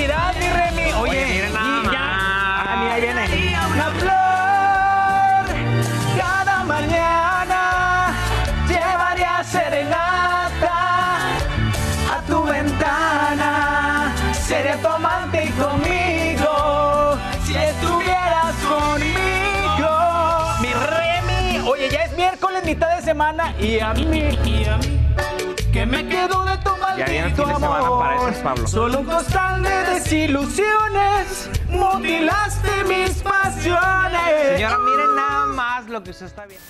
¡Qué felicidad, mi Remy! Oye, Oye, miren nada ya. más. Ah, mira, viene. Una flor cada mañana llevaría serenata a tu ventana. Sería tu amante y conmigo si estuvieras conmigo. Mi Remy. Oye, ya es miércoles, mitad de semana. Y a mí, y a mí. Que me quedo de tu Ya viene el maldito fin de semana amor. para esos, Pablo. Solo un costal de desilusiones. Mutilaste mis pasiones. Señora, miren nada más lo que usted está viendo.